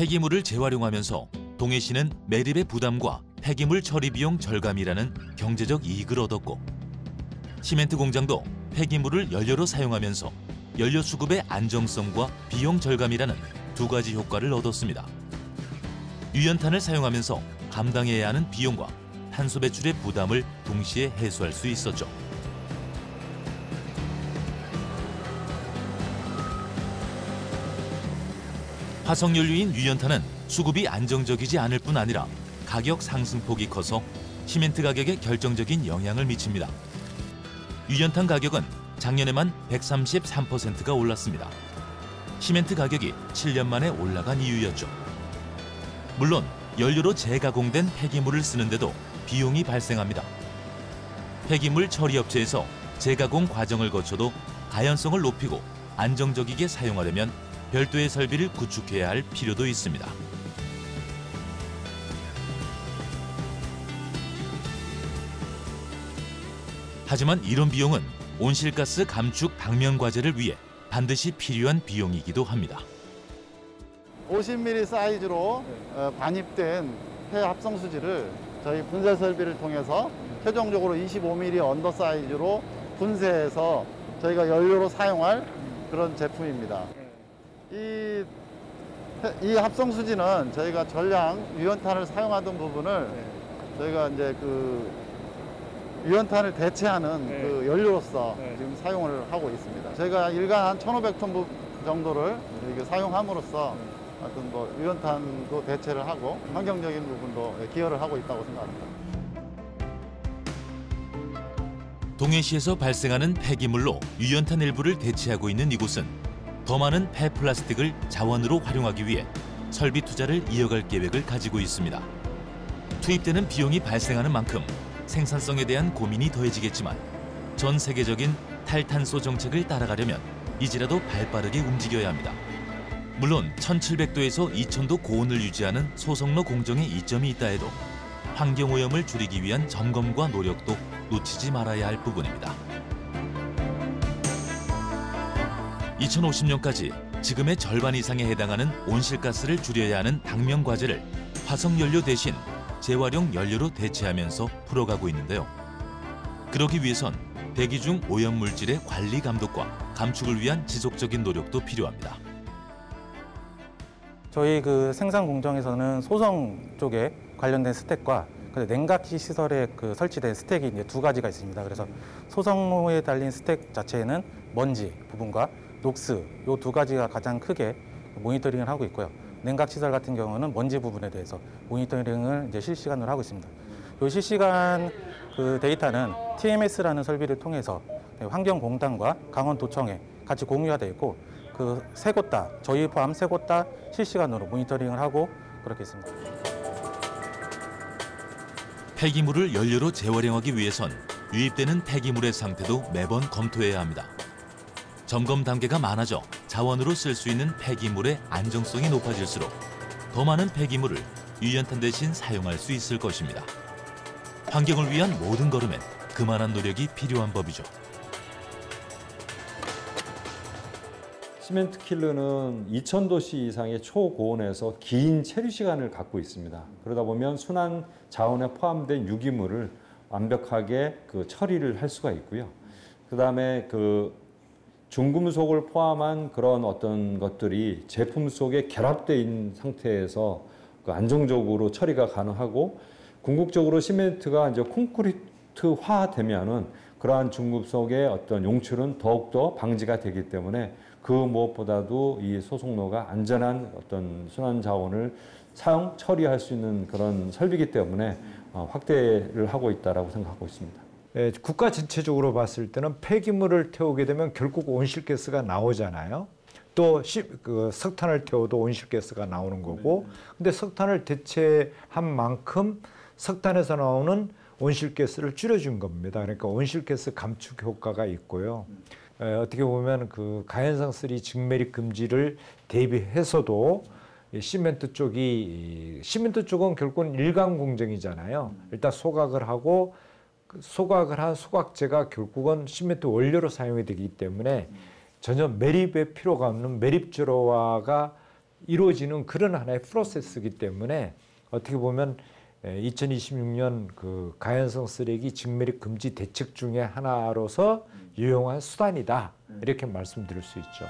폐기물을 재활용하면서 동해시는 매립의 부담과 폐기물 처리 비용 절감이라는 경제적 이익을 얻었고 시멘트 공장도 폐기물을 연료로 사용하면서 연료 수급의 안정성과 비용 절감이라는 두 가지 효과를 얻었습니다. 유연탄을 사용하면서 감당해야 하는 비용과 탄소 배출의 부담을 동시에 해소할 수 있었죠. 화석연료인 유연탄은 수급이 안정적이지 않을 뿐 아니라 가격 상승폭이 커서 시멘트 가격에 결정적인 영향을 미칩니다. 유연탄 가격은 작년에만 133%가 올랐습니다. 시멘트 가격이 7년 만에 올라간 이유였죠. 물론 연료로 재가공된 폐기물을 쓰는데도 비용이 발생합니다. 폐기물 처리 업체에서 재가공 과정을 거쳐도 가연성을 높이고 안정적이게 사용하려면 별도의 설비를 구축해야 할 필요도 있습니다. 하지만 이런 비용은 온실가스 감축 방면 과제를 위해 반드시 필요한 비용이기도 합니다. 50mm 사이즈로 어, 반입된 폐 합성 수지를 저희 분쇄 설비를 통해서 최종적으로 25mm 언더 사이즈로 분쇄해서 저희가 연료로 사용할 그런 제품입니다. 이, 폐- 이 합성 수지는 저희가 전량 유연탄을 사용하던 부분을 저희가 이제 그 유연탄을 대체하는 네. 그 연료로서 네. 지금 사용을 하고 있습니다. 저희가 일간 한 1,500톤 정도를 이렇게 사용함으로써 어떤 뭐 유연탄도 대체를 하고 환경적인 부분도 기여를 하고 있다고 생각합니다. 동해시에서 발생하는 폐기물로 유연탄 일부를 대체하고 있는 이곳은 더 많은 폐플라스틱을 자원으로 활용하기 위해 설비 투자를 이어갈 계획을 가지고 있습니다. 투입되는 비용이 발생하는 만큼 생산성에 대한 고민이 더해지겠지만 전 세계적인 탈탄소 정책을 따라가려면 이제라도 발빠르게 움직여야 합니다. 물론 1700도에서 2000도 고온을 유지하는 소성로 공정에 이점이 있다 해도 환경오염을 줄이기 위한 점검과 노력도 놓치지 말아야 할 부분입니다. 2050년까지 지금의 절반 이상에 해당하는 온실가스를 줄여야 하는 당면 과제를 화석연료 대신 재활용 연료로 대체하면서 풀어가고 있는데요. 그러기 위해선 대기 중 오염 물질의 관리 감독과 감축을 위한 지속적인 노력도 필요합니다. 저희 그 생산 공정에서는 소성 쪽에 관련된 stack과 그 냉각기 시설에 그 설치된 stack이 이제 두 가지가 있습니다. 그래서 소성로에 달린 stack 자체에는 먼지 부분과 NOx 요 두 가지가 가장 크게 모니터링을 하고 있고요. 냉각 시설 같은 경우는 먼지 부분에 대해서 모니터링을 이제 실시간으로 하고 있습니다. 요 실시간 그 데이터는 TMS라는 설비를 통해서 환경공단과 강원도청에 같이 공유가 되어 있고 그 세 곳 다 저희 포함 세 곳 다 실시간으로 모니터링을 하고 그렇게 있습니다. 폐기물을 연료로 재활용하기 위해선 유입되는 폐기물의 상태도 매번 검토해야 합니다. 점검 단계가 많아져 자원으로 쓸 수 있는 폐기물의 안정성이 높아질수록 더 많은 폐기물을 유연탄 대신 사용할 수 있을 것입니다. 환경을 위한 모든 걸음엔 그만한 노력이 필요한 법이죠. 시멘트 킬러는 2000도씨 이상의 초고온에서 긴 체류 시간을 갖고 있습니다. 그러다 보면 순환 자원에 포함된 유기물을 완벽하게 그 처리를 할 수가 있고요. 그 다음에 그 중금속을 포함한 그런 어떤 것들이 제품 속에 결합되어 있는 상태에서 그 안정적으로 처리가 가능하고 궁극적으로 시멘트가 이제 콘크리트화 되면은 그러한 중금속의 어떤 용출은 더욱더 방지가 되기 때문에 그 무엇보다도 이 소속로가 안전한 어떤 순환 자원을 사용 처리할 수 있는 그런 설비이기 때문에 어, 확대를 하고 있다라고 생각하고 있습니다. 예, 국가 전체적으로 봤을 때는 폐기물을 태우게 되면 결국 온실가스가 나오잖아요. 또 시, 그 석탄을 태워도 온실가스가 나오는 거고, 근데 석탄을 대체한 만큼 석탄에서 나오는 온실가스를 줄여준 겁니다. 그러니까 온실가스 감축 효과가 있고요. 에, 어떻게 보면 그 가연성 3 직매립 금지를 대비해서도 이 시멘트 쪽이 이 시멘트 쪽은 결국은 일감 공정이잖아요. 일단 소각을 하고 그 소각을 한 소각제가 결국은 시멘트 원료로 사용이 되기 때문에 전혀 매립의 필요가 없는 매립 제로화가 이루어지는 그런 하나의 프로세스이기 때문에 어떻게 보면 2026년 그 가연성 쓰레기 직매립 금지 대책 중의 하나로서 유용한 수단이다 이렇게 말씀드릴 수 있죠.